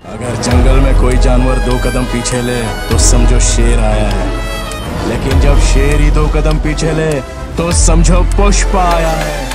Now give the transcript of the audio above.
अगर जंगल में कोई जानवर दो कदम पीछे ले तो समझो शेर आया है। लेकिन जब शेर ही दो कदम पीछे ले तो समझो पुष्प आया है।